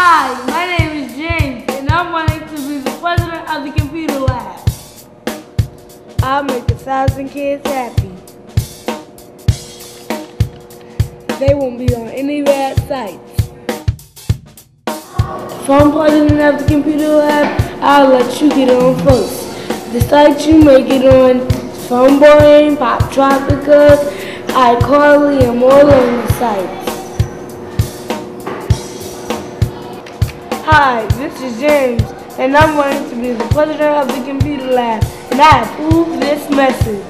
Hi, my name is James, and I'm wanting to be the president of the computer lab. I'll make a thousand kids happy. They won't be on any bad sites. If I'm president of the computer lab, I'll let you get on first. The sites you may get on Funboing, Poptropica, iCarly, and more learning sites. Hi, this is James, and I'm wanting to be the president of the computer lab, and I approve this message.